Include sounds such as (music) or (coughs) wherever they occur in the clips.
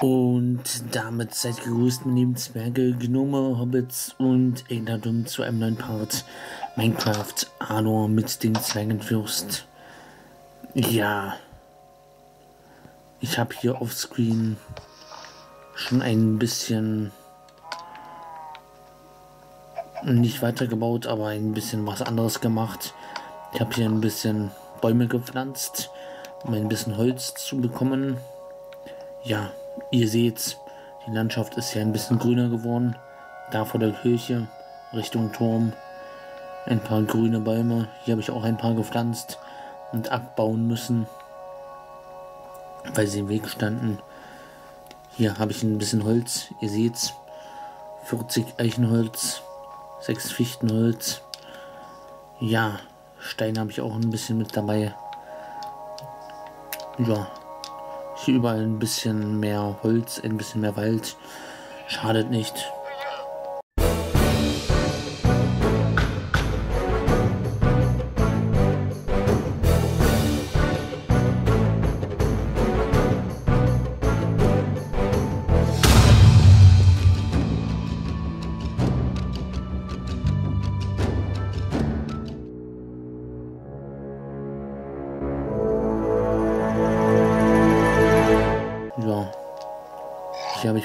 Und damit seid gegrüßt, meine lieben Zwerge, Gnome, Hobbits und Egladum zu einem neuen Part Minecraft Arno mit dem Zwergenfürst. Ja, ich habe hier offscreen schon ein bisschen nicht weitergebaut, aber ein bisschen was anderes gemacht. Ich habe hier ein bisschen Bäume gepflanzt, um ein bisschen Holz zu bekommen. Ja, Ihr seht, die Landschaft ist ja ein bisschen grüner geworden. Da vor der Kirche, Richtung Turm. Ein paar grüne Bäume. Hier habe ich auch ein paar gepflanzt und abbauen müssen, weil sie im Weg standen. Hier habe ich ein bisschen Holz. Ihr seht, 40 Eichenholz, 6 Fichtenholz. Ja, Stein habe ich auch ein bisschen mit dabei. Ja, hier überall ein bisschen mehr Holz, ein bisschen mehr Wald. Schadet nicht.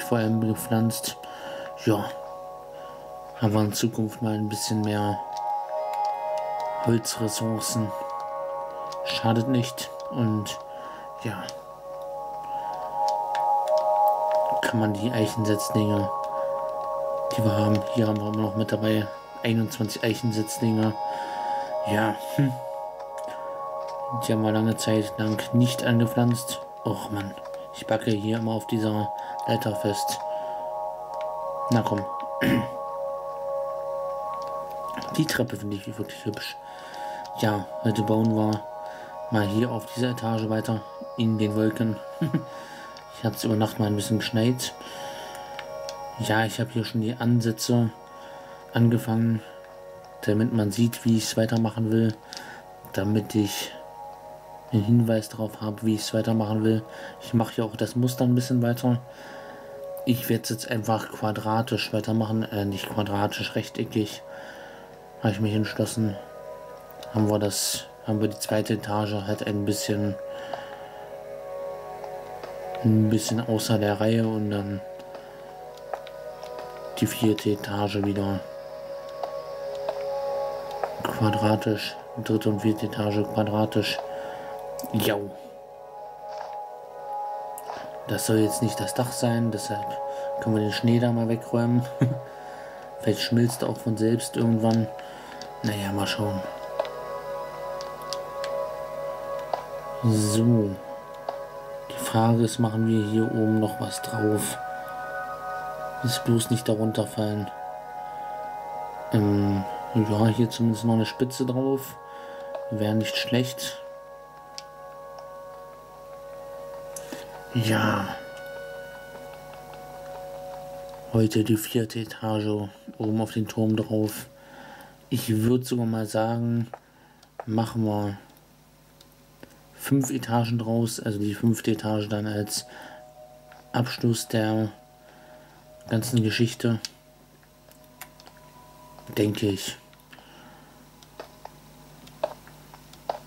Vor allem gepflanzt. Ja, haben wir in Zukunft mal ein bisschen mehr Holzressourcen. Schadet nicht. Und ja, kann man die Eichensetzlinge, die wir haben, hier haben wir immer noch mit dabei 21 Eichensetzlinge. Ja, hm. die haben wir lange Zeit lang nicht angepflanzt. Och man, ich backe hier immer auf dieser Leiter fest. Na komm. Die Treppe finde ich wirklich hübsch. Ja, heute bauen wir mal hier auf dieser Etage weiter in den Wolken. (laughs) ich habe es über Nacht mal ein bisschen geschneit. Ja, ich habe hier schon die Ansätze angefangen, damit man sieht, wie ich es weitermachen will. Damit ich einen Hinweis darauf habe, wie ich es weitermachen will. Ich mache ja auch das Muster ein bisschen weiter. Ich werde es jetzt einfach quadratisch weitermachen, äh, nicht quadratisch, rechteckig. Habe ich mich entschlossen. Haben wir das, haben wir die zweite Etage halt ein bisschen, ein bisschen außer der Reihe und dann die vierte Etage wieder quadratisch, dritte und vierte Etage quadratisch. Jau. Das soll jetzt nicht das Dach sein, deshalb können wir den Schnee da mal wegräumen. (laughs) Vielleicht schmilzt er auch von selbst irgendwann. Naja, mal schauen. So. Die Frage ist, machen wir hier oben noch was drauf? Ist bloß nicht darunter fallen. Ähm, ja, hier zumindest noch eine Spitze drauf. Wäre nicht schlecht. Ja. Heute die vierte Etage oben auf den Turm drauf. Ich würde sogar mal sagen, machen wir fünf Etagen draus, also die fünfte Etage dann als Abschluss der ganzen Geschichte. Denke ich.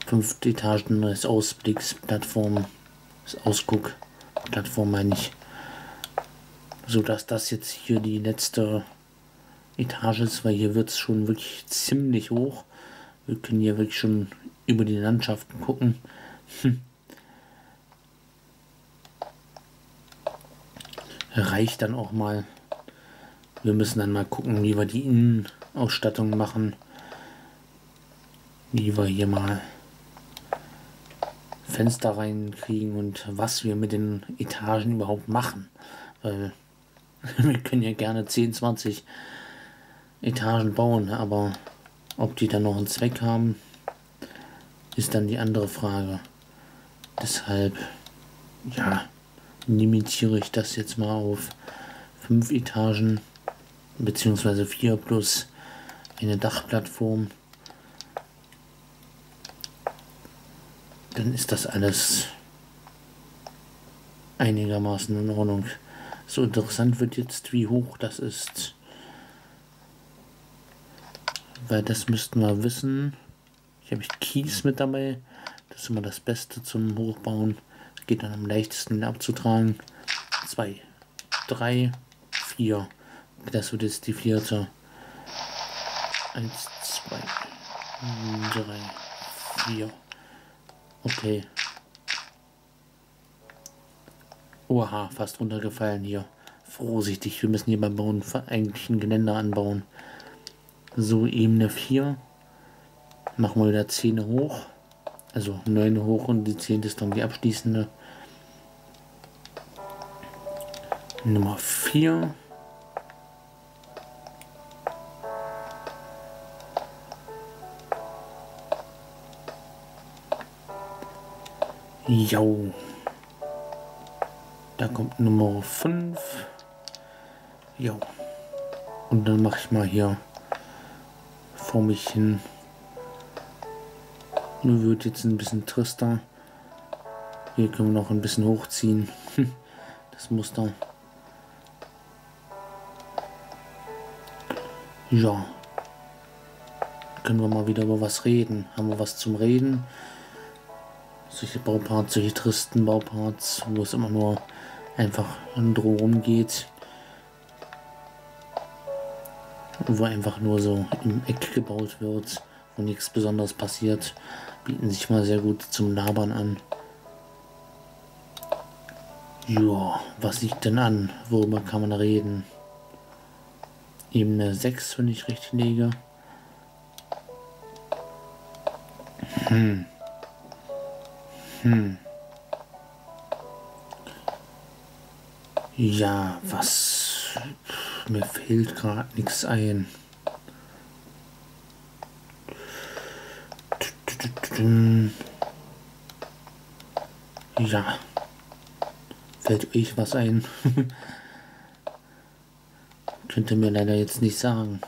Fünfte Etagen als Ausblicksplattform, als Ausguck. Plattform meine ich. So dass das jetzt hier die letzte Etage ist, weil hier wird es schon wirklich ziemlich hoch. Wir können hier wirklich schon über die Landschaften gucken. Hm. Reicht dann auch mal. Wir müssen dann mal gucken, wie wir die Innenausstattung machen. Wie wir hier mal Fenster reinkriegen und was wir mit den Etagen überhaupt machen. Weil (laughs) wir können ja gerne 10, 20 Etagen bauen, aber ob die dann noch einen Zweck haben, ist dann die andere Frage. Deshalb, ja, limitiere ich das jetzt mal auf 5 Etagen, beziehungsweise 4 plus eine Dachplattform. Dann ist das alles einigermaßen in Ordnung. So interessant wird jetzt, wie hoch das ist. Weil das müssten wir wissen. Ich habe Kies mit dabei. Das ist immer das Beste zum Hochbauen. Geht dann am leichtesten abzutragen. Zwei, drei, vier. Das wird jetzt die vierte. Eins, zwei, drei, vier. Okay. Oha, fast runtergefallen hier. Vorsichtig, wir müssen hier beim Bauen eigentlich ein Geländer anbauen. So, Ebene 4. Machen wir wieder 10 hoch. Also 9 hoch und die 10 ist dann die abschließende. Nummer 4. Jo. Da kommt Nummer 5. Jo. Und dann mache ich mal hier vor mich hin. Nur wird jetzt ein bisschen trister. Hier können wir noch ein bisschen hochziehen. (laughs) Das Muster. Ja. Können wir mal wieder über was reden. Haben wir was zum Reden? Solche Bauparts, solche tristen Bauparts, wo es immer nur einfach drum geht. Wo einfach nur so im Eck gebaut wird, wo nichts Besonderes passiert, bieten sich mal sehr gut zum Labern an. Ja, was liegt denn an? Worüber kann man reden? Ebene 6, wenn ich richtig lege. Hm. Hm. Ja, was? Mir fehlt gerade nichts ein. Ja. Fällt euch was ein? (laughs) Könnt ihr mir leider jetzt nicht sagen.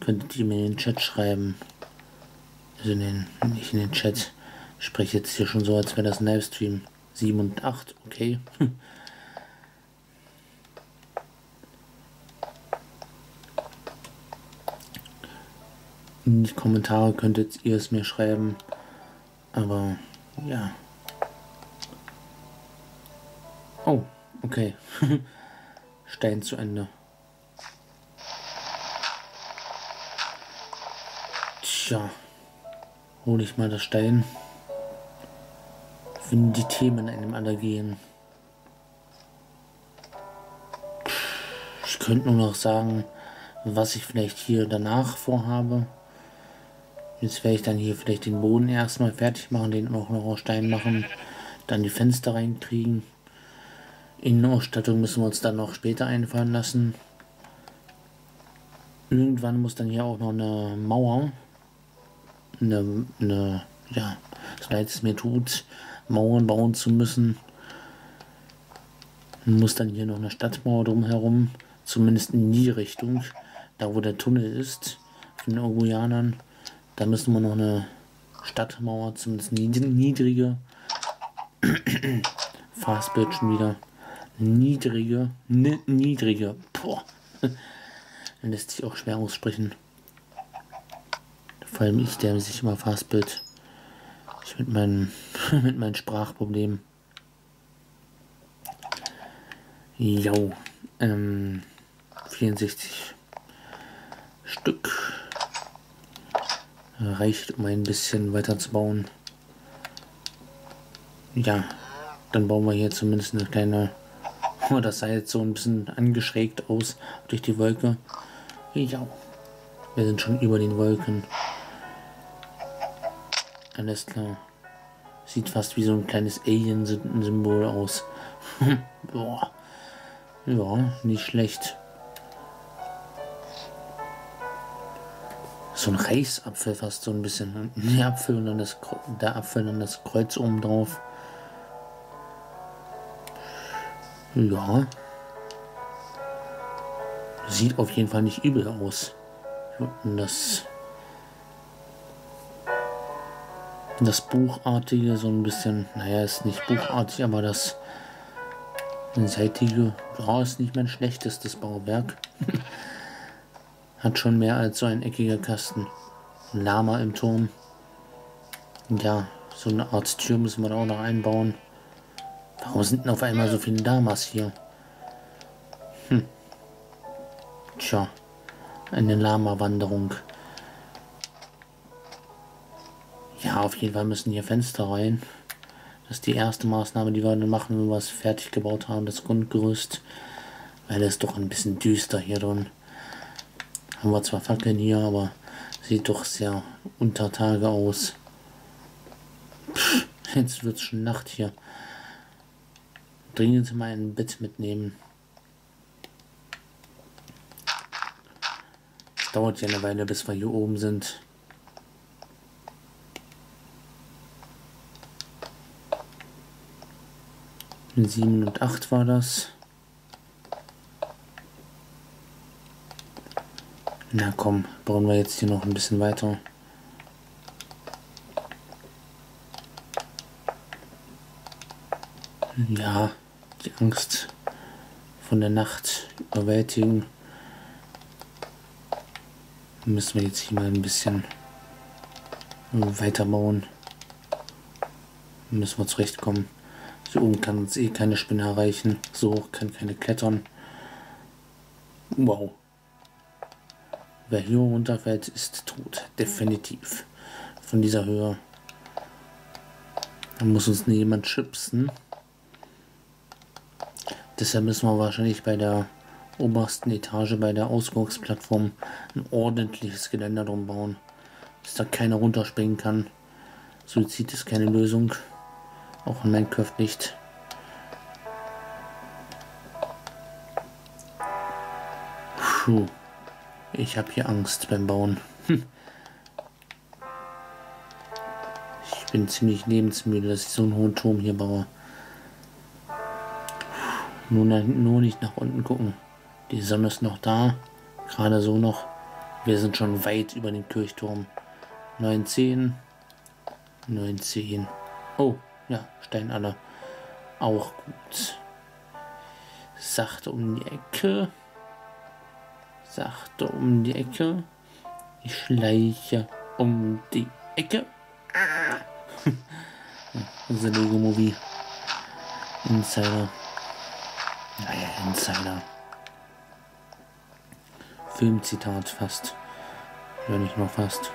Könntet ihr mir in den Chat schreiben. Also in den, nicht in den Chat. Ich spreche jetzt hier schon so, als wäre das ein Livestream. 7 und 8, okay. In die Kommentare könntet ihr es mir schreiben. Aber ja. Oh, okay. (laughs) Stein zu Ende. Tja. Hole ich mal das Stein. Wenn die Themen einem allergien. Ich könnte nur noch sagen, was ich vielleicht hier danach vorhabe. Jetzt werde ich dann hier vielleicht den Boden erstmal fertig machen, den auch noch aus Stein machen, dann die Fenster reinkriegen. Innenausstattung müssen wir uns dann noch später einfallen lassen. Irgendwann muss dann hier auch noch eine Mauer, eine, eine ja, so leid es mir tut, Mauern bauen zu müssen. Man muss dann hier noch eine Stadtmauer drumherum, zumindest in die Richtung, da wo der Tunnel ist, von den Oguianern. Da müssen wir noch eine Stadtmauer, zumindest niedrige. (clears throat) Fastbild schon wieder. Niedrige, niedrige. Boah. (laughs) Dann lässt sich auch schwer aussprechen. Vor allem ich, der sich immer Fastbild. Ich (laughs) mit meinen, mit meinen Sprachproblemen. Jo. Ähm, 64 Stück reicht, um ein bisschen weiter zu bauen. Ja, dann bauen wir hier zumindest eine kleine... (laughs) Das sah jetzt so ein bisschen angeschrägt aus durch die Wolke. Ja, wir sind schon über den Wolken. Alles klar. Sieht fast wie so ein kleines Alien-Symbol aus. (laughs) Boah. Ja, nicht schlecht. so ein Reisapfel fast so ein bisschen. (laughs) Der Apfel und dann das, der Apfel und das Kreuz oben drauf. Ja. Sieht auf jeden Fall nicht übel aus. Und das, das Buchartige so ein bisschen, naja, ist nicht buchartig, aber das seitige, ja, ist nicht mein schlechtestes Bauwerk. (laughs) Hat schon mehr als so ein eckiger Kasten. Ein Lama im Turm. Ja, so eine Art Tür müssen wir da auch noch einbauen. Warum sind denn auf einmal so viele Lamas hier? Hm. Tja, eine Lama-Wanderung. Ja, auf jeden Fall müssen hier Fenster rein. Das ist die erste Maßnahme, die wir dann machen, wenn wir es fertig gebaut haben, das Grundgerüst. Weil es doch ein bisschen düster hier drin. Haben wir zwar Fackeln hier, aber sieht doch sehr unter Tage aus. Pff, jetzt wird es schon Nacht hier. Dringend mal ein Bett mitnehmen. Es dauert ja eine Weile, bis wir hier oben sind. 7 und 8 war das. Na komm, bauen wir jetzt hier noch ein bisschen weiter. Ja, die Angst von der Nacht überwältigen. Müssen wir jetzt hier mal ein bisschen weiterbauen. Müssen wir zurechtkommen. Hier oben kann uns eh keine Spinne erreichen. So hoch kann keine klettern. Wow. Wer hier runterfällt, ist tot. Definitiv. Von dieser Höhe. Da muss uns niemand schubsen. Deshalb müssen wir wahrscheinlich bei der obersten Etage, bei der Ausgangsplattform, ein ordentliches Geländer drum bauen. Dass da keiner runterspringen kann. Suizid ist keine Lösung. Auch in Minecraft nicht. Puh. Ich habe hier Angst beim Bauen. Hm. Ich bin ziemlich lebensmüde, dass ich so einen hohen Turm hier baue. Nur, nur nicht nach unten gucken. Die Sonne ist noch da. Gerade so noch. Wir sind schon weit über den Kirchturm. 19. 19. Oh, ja, Steinalle. Auch gut. Sachte um die Ecke. Sachte um die Ecke. Ich schleiche um die Ecke. (laughs) Ah. Unser Lego-Movie. Insider. Naja, Insider. Filmzitat fast. Wenn nicht mal fast.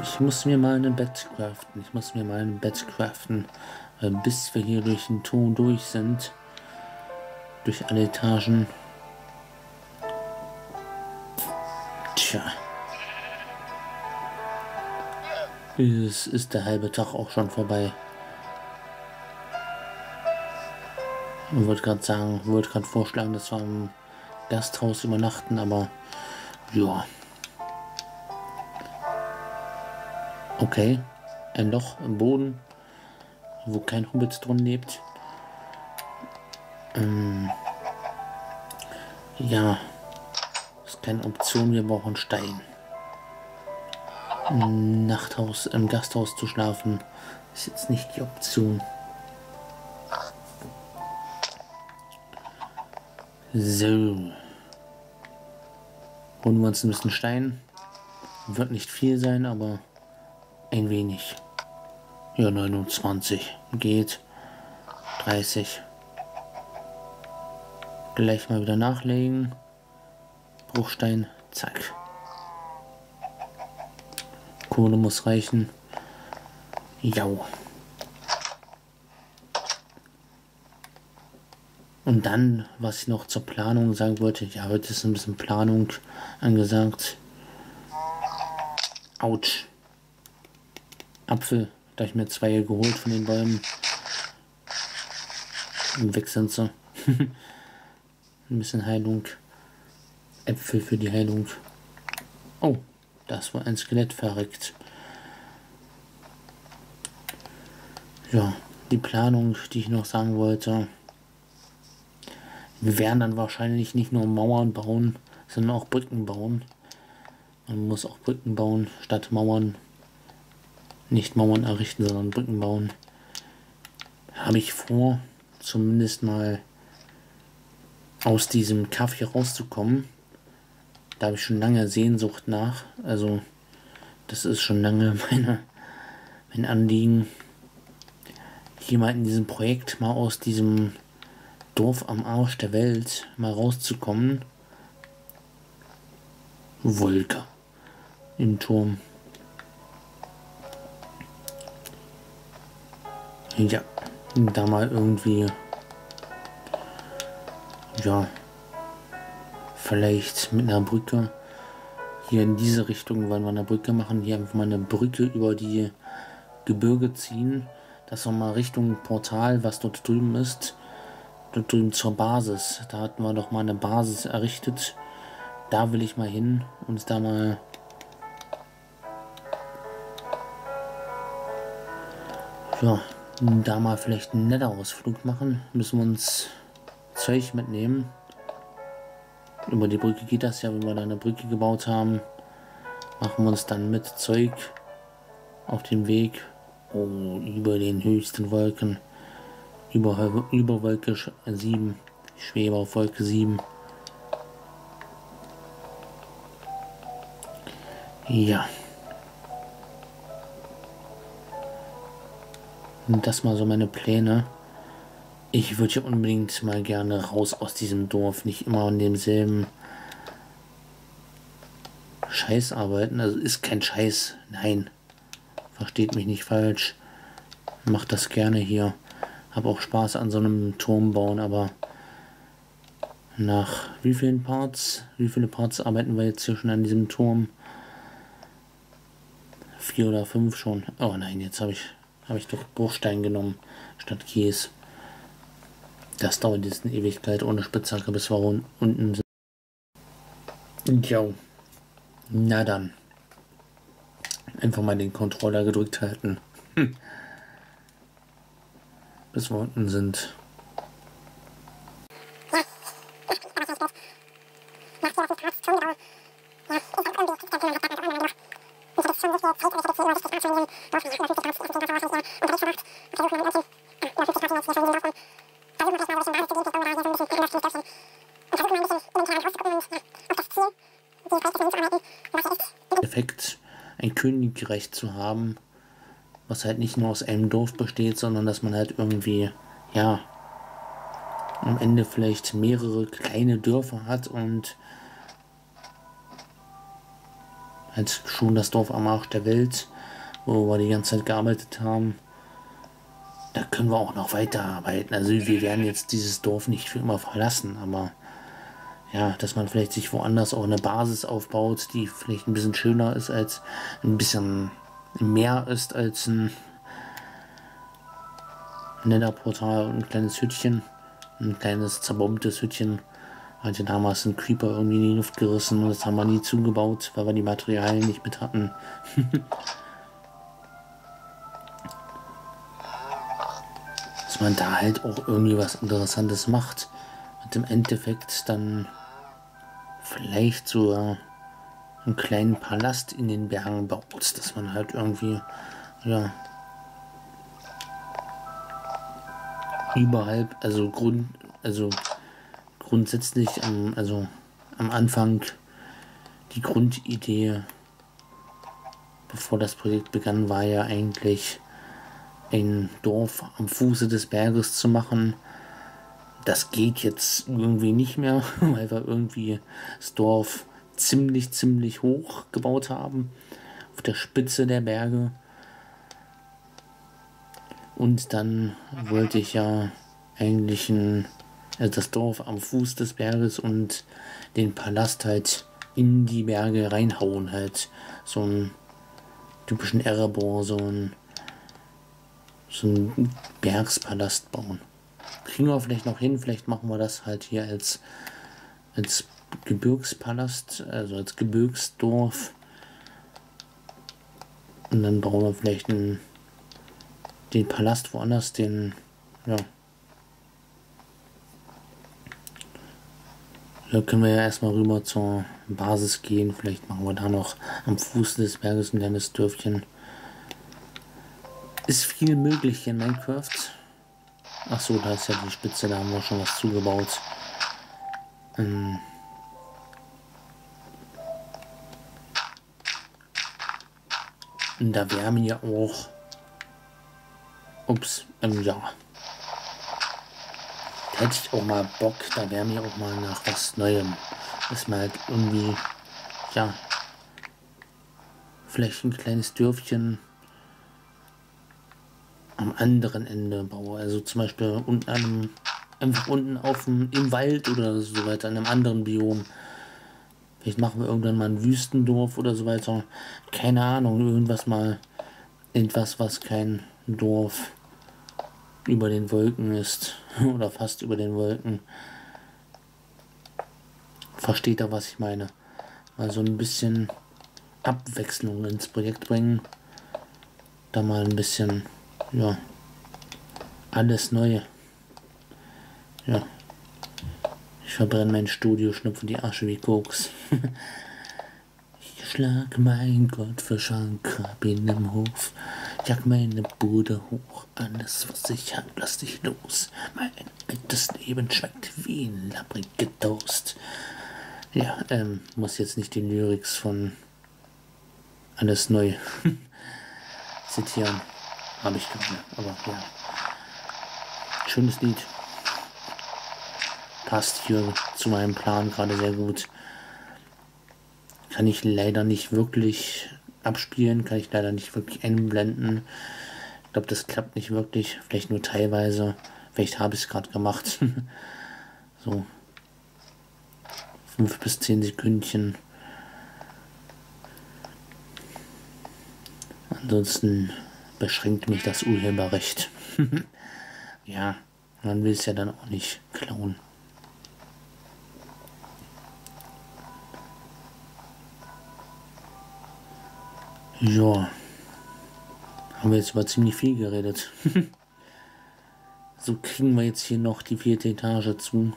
Ich muss mir mal ein Bett craften. Ich muss mir mal ein Bett craften. Weil bis wir hier durch den Ton durch sind, durch alle Etagen. Tja. Es ist der halbe Tag auch schon vorbei. Ich wollte gerade sagen, wollte gerade vorschlagen, dass wir im Gasthaus übernachten, aber ja. Okay, ein Loch im Boden, wo kein Hobbit drin lebt. Ähm, ja, ist keine Option, wir brauchen Stein. Im Nachthaus, im Gasthaus zu schlafen, ist jetzt nicht die Option. So. Holen wir uns ein bisschen Stein. Wird nicht viel sein, aber ein wenig. Ja, 29 geht. 30. Gleich mal wieder nachlegen. Bruchstein, zack. Kohle muss reichen. Jau. Und dann, was ich noch zur Planung sagen wollte, ja, heute ist ein bisschen Planung angesagt. Autsch. Apfel. Da ich mir zwei geholt von den Bäumen. Und weg sind sie. Ein bisschen Heilung. Äpfel für die Heilung. Oh, das war ein Skelett verreckt. Ja, die Planung, die ich noch sagen wollte. Wir werden dann wahrscheinlich nicht nur Mauern bauen, sondern auch Brücken bauen. Man muss auch Brücken bauen statt Mauern nicht Mauern errichten, sondern Brücken bauen. habe ich vor, zumindest mal aus diesem Kaffee rauszukommen. Da habe ich schon lange Sehnsucht nach. Also das ist schon lange (laughs) meine, mein Anliegen, hier mal in diesem Projekt mal aus diesem Dorf am Arsch der Welt mal rauszukommen. Wolke im Turm. Ja, da mal irgendwie, ja, vielleicht mit einer Brücke hier in diese Richtung wollen wir eine Brücke machen. Hier einfach mal eine Brücke über die Gebirge ziehen. Das war mal Richtung Portal, was dort drüben ist. Dort drüben zur Basis. Da hatten wir doch mal eine Basis errichtet. Da will ich mal hin und da mal ja, da mal vielleicht einen netter Ausflug machen. Müssen wir uns Zeug mitnehmen. Über die Brücke geht das ja, wenn wir da eine Brücke gebaut haben. Machen wir uns dann mit Zeug auf den Weg oh, über den höchsten Wolken. Über, über Wolke 7. Ich schwebe auf Wolke 7. Ja. Das mal so meine Pläne. Ich würde unbedingt mal gerne raus aus diesem Dorf, nicht immer an demselben Scheiß arbeiten. Also ist kein Scheiß, nein. Versteht mich nicht falsch. Macht das gerne hier. Hab auch Spaß an so einem Turm bauen, aber nach wie vielen Parts, wie viele Parts arbeiten wir jetzt hier schon an diesem Turm? Vier oder fünf schon. Oh nein, jetzt habe ich, hab ich doch Bruchstein genommen statt Kies. Das dauert jetzt eine Ewigkeit ohne Spitzhacke, bis wir unten sind. Jo. Na dann. Einfach mal den Controller gedrückt halten. Hm. Bis wir unten sind. Königreich zu haben, was halt nicht nur aus einem Dorf besteht, sondern dass man halt irgendwie, ja, am Ende vielleicht mehrere kleine Dörfer hat und halt schon das Dorf am Arsch der Welt, wo wir die ganze Zeit gearbeitet haben. Da können wir auch noch weiterarbeiten. Also wir werden jetzt dieses Dorf nicht für immer verlassen, aber ja, dass man vielleicht sich woanders auch eine Basis aufbaut, die vielleicht ein bisschen schöner ist als ein bisschen mehr ist als ein Netherportal und ein kleines Hütchen, ein kleines zerbombtes Hütchen. Hatte damals ein Creeper irgendwie in die Luft gerissen und das haben wir nie zugebaut, weil wir die Materialien nicht mit hatten. (laughs) Dass man da halt auch irgendwie was Interessantes macht und im Endeffekt dann vielleicht so einen kleinen Palast in den Bergen baut, dass man halt irgendwie, ja, überhalb, also Grund, also grundsätzlich am, also am Anfang die Grundidee, bevor das Projekt begann, war ja eigentlich ein Dorf am Fuße des Berges zu machen, das geht jetzt irgendwie nicht mehr, (laughs) weil wir irgendwie das Dorf ziemlich, ziemlich hoch gebaut haben. Auf der Spitze der Berge. Und dann wollte ich ja eigentlich ein, also das Dorf am Fuß des Berges und den Palast halt in die Berge reinhauen. Halt so einen typischen Erebor, so ein so einen Bergspalast bauen kriegen wir vielleicht noch hin. Vielleicht machen wir das halt hier als, als Gebirgspalast, also als Gebirgsdorf. Und dann bauen wir vielleicht einen, den Palast woanders, den, ja. Da können wir ja erstmal rüber zur Basis gehen. Vielleicht machen wir da noch am Fuß des Berges ein kleines Dörfchen. Ist viel möglich in Minecraft Ach so, da ist ja die Spitze, da haben wir schon was zugebaut. Ähm Und da wäre mir auch. Ups, ähm, ja. Da hätte ich auch mal Bock, da wäre mir auch mal nach was Neuem. Dass man halt irgendwie, ja, vielleicht ein kleines Dörfchen am anderen Ende baue. Also zum Beispiel unten einem, einfach unten auf dem, im Wald oder so weiter, in einem anderen Biom. Vielleicht machen wir irgendwann mal ein Wüstendorf oder so weiter. Keine Ahnung, irgendwas mal. Etwas, was kein Dorf über den Wolken ist. (laughs) oder fast über den Wolken. Versteht er, was ich meine? Mal so ein bisschen Abwechslung ins Projekt bringen. Da mal ein bisschen, ja, alles Neue. Ja. Ich verbrenne mein Studio, schnupfe die Asche wie Koks. (laughs) ich schlag mein Gott für Schankrabin im Hof. Jag meine Bude hoch. Alles, was ich hab, lass dich los. Mein altes Leben schmeckt wie ein labbrige Toast. Ja, ähm, muss jetzt nicht die Lyrics von alles neu (laughs) zitieren. Habe ich keine, aber ja. Schönes Lied passt hier zu meinem Plan gerade sehr gut. Kann ich leider nicht wirklich abspielen, kann ich leider nicht wirklich einblenden. Ich glaube, das klappt nicht wirklich, vielleicht nur teilweise. Vielleicht habe ich es gerade gemacht. (laughs) so. Fünf bis zehn Sekündchen. Ansonsten beschränkt mich das Urheberrecht. (laughs) ja, man will es ja dann auch nicht klauen. Ja. Haben wir jetzt über ziemlich viel geredet. (laughs) so kriegen wir jetzt hier noch die vierte Etage zu.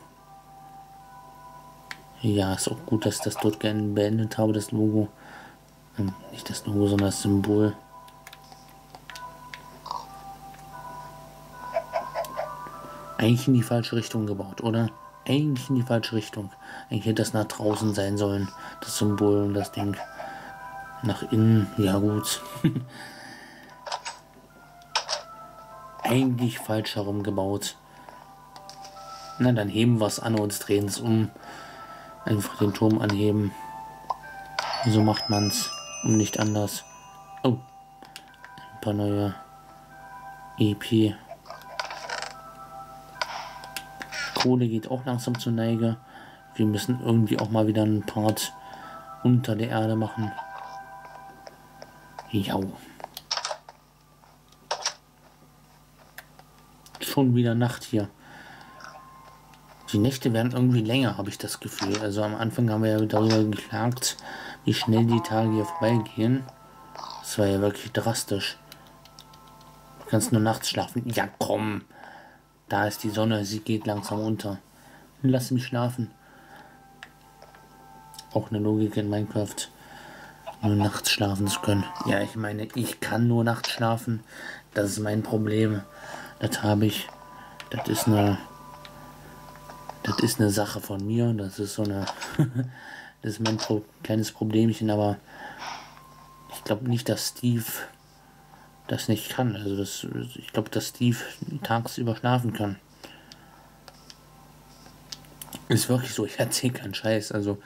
Ja, ist auch gut, dass ich das dort gerne beendet habe, das Logo. Hm, nicht das Logo, sondern das Symbol. Eigentlich in die falsche Richtung gebaut, oder? Eigentlich in die falsche Richtung. Eigentlich hätte das nach draußen sein sollen, das Symbol und das Ding. Nach innen, ja gut. (laughs) Eigentlich falsch herum gebaut. Na, dann heben wir es an und drehen es um. Einfach den Turm anheben. So macht man es und nicht anders. Oh, ein paar neue EP. Kohle geht auch langsam zur Neige. Wir müssen irgendwie auch mal wieder einen Part unter der Erde machen. Ja. Schon wieder Nacht hier. Die Nächte werden irgendwie länger, habe ich das Gefühl. Also am Anfang haben wir ja darüber geklagt, wie schnell die Tage hier vorbeigehen. Das war ja wirklich drastisch. Du kannst nur nachts schlafen. Ja, komm. Da ist die Sonne, sie geht langsam unter. Lass mich schlafen. Auch eine Logik in Minecraft nur nachts schlafen zu können. Ja, ich meine, ich kann nur nachts schlafen. Das ist mein Problem. Das habe ich. Das ist eine. Das ist eine Sache von mir. Das ist so eine. (laughs) das ist mein Pro kleines Problemchen, aber ich glaube nicht, dass Steve das nicht kann. Also das, ich glaube, dass Steve tagsüber schlafen kann. Ist wirklich so, ich erzähle keinen Scheiß. Also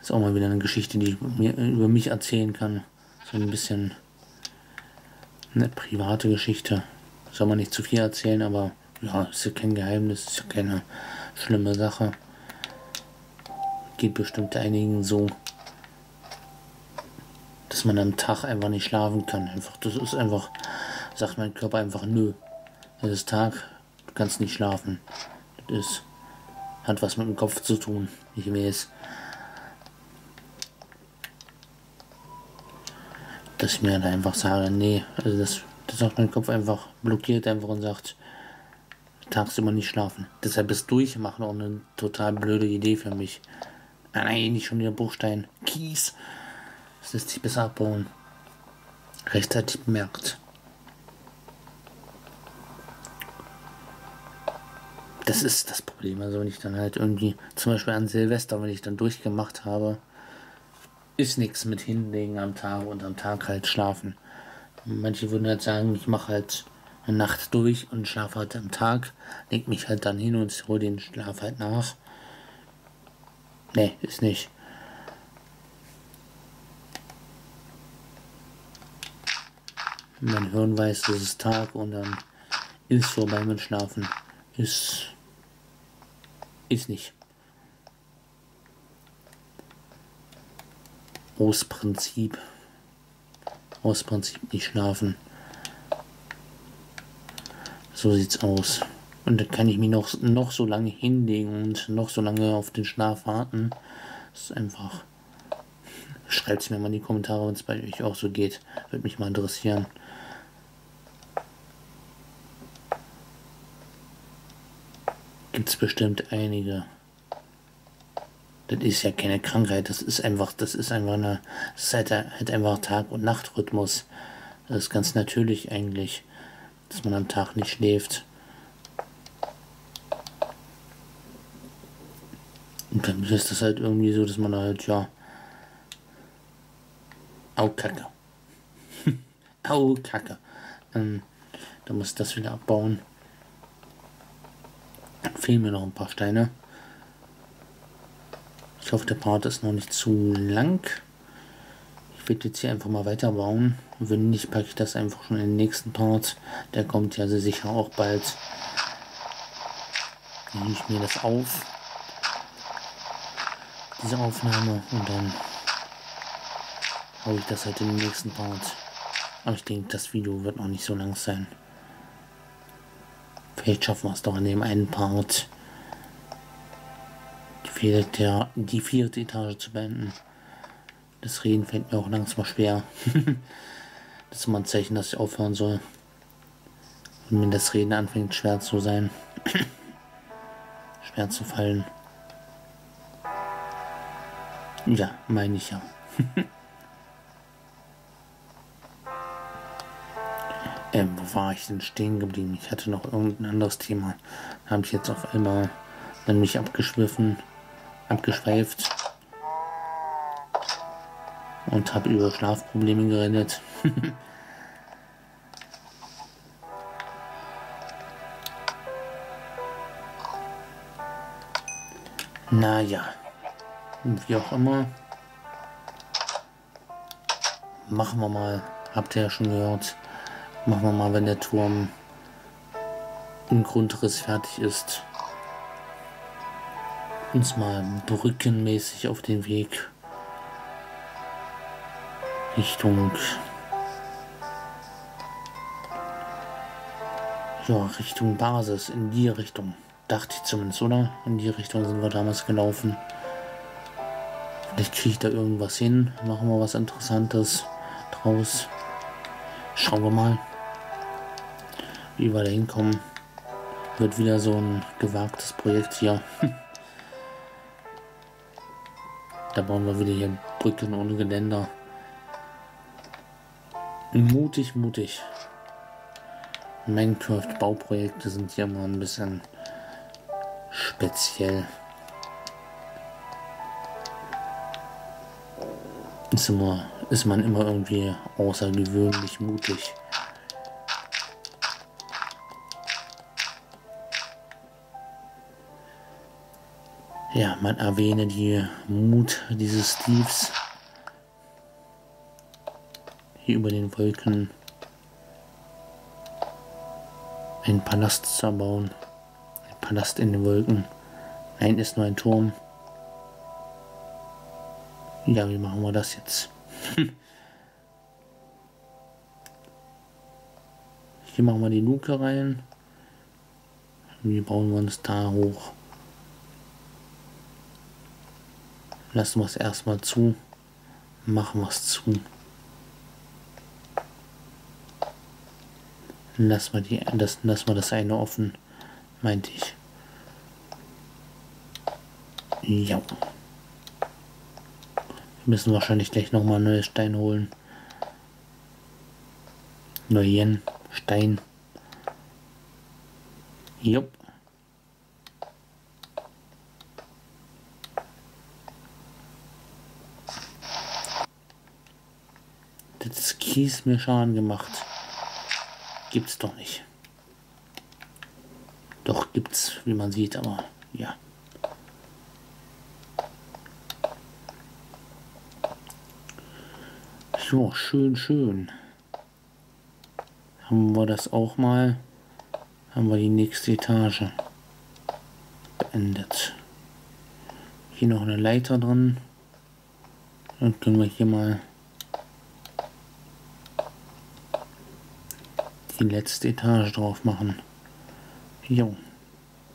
ist auch mal wieder eine Geschichte, die ich mir, über mich erzählen kann. So ein bisschen eine private Geschichte. Soll man nicht zu viel erzählen, aber ja, ist ja kein Geheimnis, ist ja keine schlimme Sache. Geht bestimmt einigen so, dass man am Tag einfach nicht schlafen kann. Einfach, das ist einfach, sagt mein Körper einfach nö. Es ist Tag, du kannst nicht schlafen. Das ist, hat was mit dem Kopf zu tun. Ich weiß. dass ich mir dann einfach sage, nee, also das, das sagt mein Kopf einfach, blockiert einfach und sagt, tagsüber nicht schlafen. Deshalb ist Durchmachen auch eine total blöde Idee für mich. Ah, nein, nicht schon wieder Bruchstein. Kies. Lässt sich besser abbauen. Rechtzeitig bemerkt. das ist das Problem. Also wenn ich dann halt irgendwie, zum Beispiel an Silvester, wenn ich dann durchgemacht habe, ist nichts mit hinlegen am Tag und am Tag halt schlafen. Manche würden halt sagen, ich mache halt eine Nacht durch und schlafe halt am Tag, leg mich halt dann hin und hole den Schlaf halt nach. Nee, ist nicht. Mein Hirn weiß, es ist Tag und dann ist vorbei mit Schlafen. Ist, ist nicht. Aus Prinzip. Aus Prinzip nicht schlafen. So sieht's aus. Und dann kann ich mich noch, noch so lange hinlegen und noch so lange auf den Schlaf warten. Das ist einfach. Schreibt es mir mal in die Kommentare, wenn es bei euch auch so geht. Würde mich mal interessieren. Gibt es bestimmt einige. Das ist ja keine Krankheit, das ist einfach, das ist einfach eine, ist halt, halt einfach Tag- und Nachtrhythmus. Das ist ganz natürlich eigentlich dass man am Tag nicht schläft. Und dann ist das halt irgendwie so, dass man halt, ja. Au, Kacke. (laughs) Au, Kacke. Ähm, da muss das wieder abbauen. Fehlen mir noch ein paar Steine. Ich hoffe, der Part ist noch nicht zu lang. Ich werde jetzt hier einfach mal weiterbauen. Wenn nicht, packe ich das einfach schon in den nächsten Part. Der kommt ja sehr sicher auch bald. Dann nehme ich mir das auf. Diese Aufnahme und dann haue ich das halt in den nächsten Part. Aber ich denke, das Video wird noch nicht so lang sein. Vielleicht schaffen wir es doch in dem einen Part, die vierte, die vierte Etage zu beenden. Das Reden fällt mir auch langsam schwer. (laughs) das ist mal ein Zeichen, dass ich aufhören soll. Wenn mir das Reden anfängt schwer zu sein. (coughs) schwer zu fallen. Ja, meine ich ja. (laughs) ähm, wo war ich denn stehen geblieben? Ich hatte noch irgendein anderes Thema. Habe ich jetzt auf einmal dann mich abgeschwiffen, abgeschweift und habe über Schlafprobleme geredet. (laughs) naja, wie auch immer. Machen wir mal, habt ihr ja schon gehört, machen wir mal, wenn der Turm im Grundriss fertig ist, uns mal brückenmäßig auf den Weg Richtung ja, Richtung Basis, in die Richtung. Dachte ich zumindest, oder? In die Richtung sind wir damals gelaufen. Vielleicht kriege ich da irgendwas hin. Machen wir was Interessantes draus. Schauen wir mal, wie wir da hinkommen. Wird wieder so ein gewagtes Projekt hier. (laughs) da bauen wir wieder hier Brücken ohne Geländer. Mutig, mutig. Minecraft-Bauprojekte sind hier mal ein bisschen speziell. Ist, immer, ist man immer irgendwie außergewöhnlich mutig. Ja, man erwähne die Mut dieses Steves hier über den Wolken einen Palast zu erbauen. Ein Palast in den Wolken. Nein, ist nur ein Turm. Ja, wie machen wir das jetzt? (laughs) Hier machen wir die Luke rein. Wie bauen wir uns da hoch? Lassen wir es erstmal zu. Machen wir es zu. Lass mal, die, das, lass mal das eine offen, meinte ich. Ja. Wir müssen wahrscheinlich gleich nochmal ein neues Stein holen. Neuen Stein. Jupp. Dies mir Schaden gemacht. Gibt's doch nicht. Doch gibt's, wie man sieht, aber ja. So, schön, schön. Haben wir das auch mal. Haben wir die nächste Etage beendet. Hier noch eine Leiter drin. Dann können wir hier mal die letzte Etage drauf machen. Jo.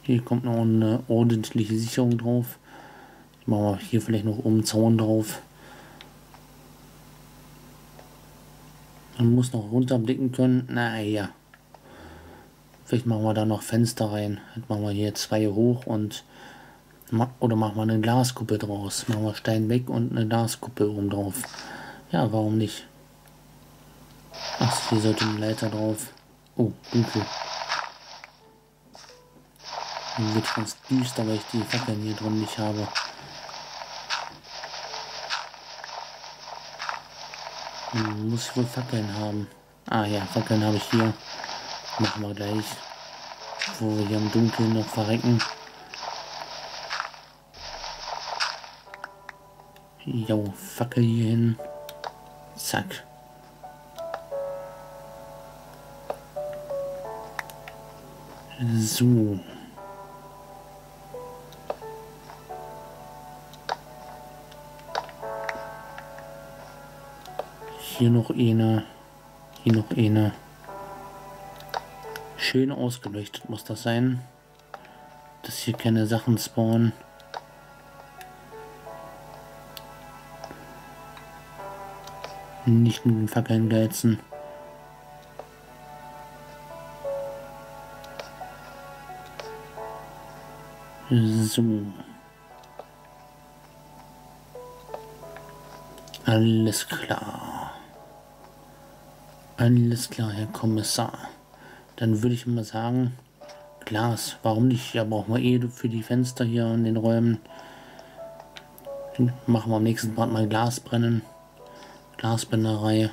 Hier kommt noch eine ordentliche Sicherung drauf. Machen wir hier vielleicht noch oben Zaun drauf. Man muss noch runterblicken können. Naja. Vielleicht machen wir da noch Fenster rein. Dann machen wir hier zwei hoch und oder machen wir eine Glaskuppel draus. Machen wir Stein weg und eine Glaskuppel oben drauf. Ja, warum nicht? Ach, hier sollte eine Leiter drauf. Oh, dunkel. Dann wird ganz düster, weil ich die Fackeln hier drin nicht habe. Hm, muss ich wohl Fackeln haben. Ah ja, Fackeln habe ich hier. Machen wir gleich. Wo wir hier im Dunkeln noch verrecken. Jo, Fackel hier hin. Zack. So. Hier noch eine. Hier noch eine. Schön ausgeleuchtet muss das sein. Dass hier keine Sachen spawnen. Nicht mit den Fackeln geizen. So. Alles klar. Alles klar, Herr Kommissar. Dann würde ich mal sagen, Glas, warum nicht? Ja, brauchen wir eh für die Fenster hier in den Räumen. Machen wir am nächsten Part mal Glas brennen. Glasbänderei.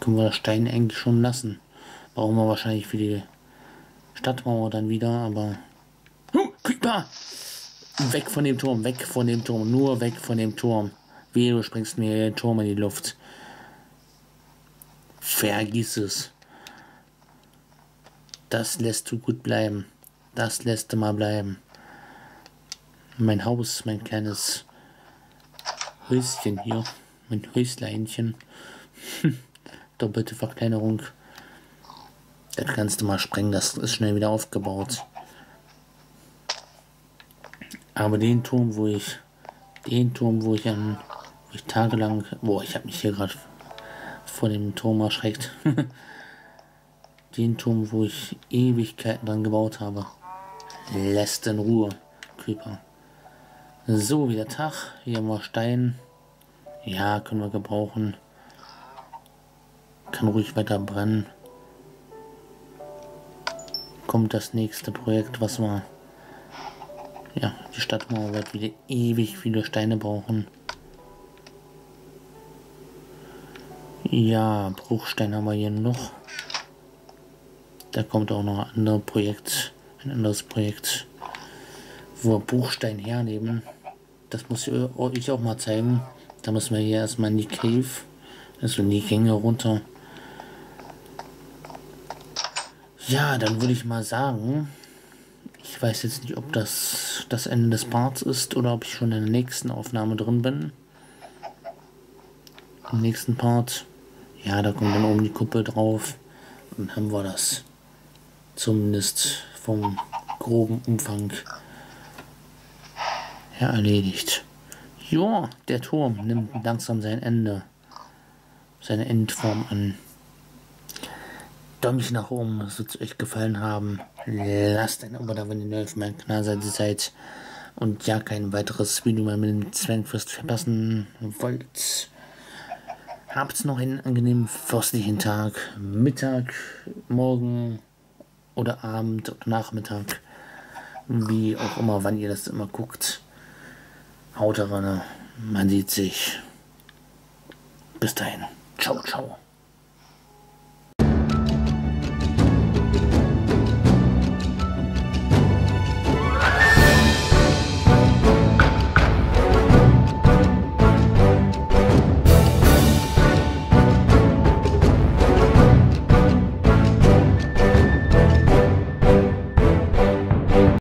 Können wir das Stein eigentlich schon lassen. Brauchen wir wahrscheinlich für die Stadtmauer dann wieder, aber Creeper! Weg von dem Turm, weg von dem Turm, nur weg von dem Turm. Wie du springst mir den Turm in die Luft. Vergiss es. Das lässt du gut bleiben. Das lässt du mal bleiben. Mein Haus, mein kleines Häuschen hier. Mein Häusleinchen. (laughs) Doppelte Verkleinerung. Das kannst du mal sprengen, das ist schnell wieder aufgebaut. Aber den Turm, wo ich, den Turm, wo ich an, wo ich tagelang, boah, ich habe mich hier gerade vor dem Turm erschreckt. (laughs) den Turm, wo ich Ewigkeiten dran gebaut habe, lässt in Ruhe, Creeper. So, wieder Tag. Hier haben wir Stein. Ja, können wir gebrauchen. Kann ruhig weiter brennen. Kommt das nächste Projekt, was wir ja, die Stadtmauer wird wieder ewig viele Steine brauchen. Ja, Bruchstein haben wir hier noch. Da kommt auch noch ein anderes Projekt, ein anderes Projekt, wo wir Bruchstein hernehmen. Das muss ich auch mal zeigen. Da müssen wir hier erstmal in die Cave, also in die Gänge runter. Ja, dann würde ich mal sagen, ich weiß jetzt nicht, ob das das Ende des Parts ist oder ob ich schon in der nächsten Aufnahme drin bin. Im nächsten Part. Ja, da kommt dann oben die Kuppel drauf. Dann haben wir das. Zumindest vom groben Umfang her erledigt. Ja, der Turm nimmt langsam sein Ende. Seine Endform an. Däumchen nach oben, es wird euch gefallen haben. Lasst ein Abo da, wenn ihr neu auf meinem Kanal seid und ja kein weiteres Video mehr mit dem Zwangfrist verpassen wollt. Habt noch einen angenehmen fürstlichen Tag, Mittag, Morgen oder Abend oder Nachmittag. Wie auch immer, wann ihr das immer guckt. Haut rein, man sieht sich. Bis dahin. Ciao, ciao. Ciao.